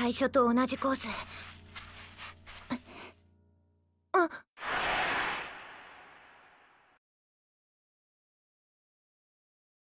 最初と同じコース。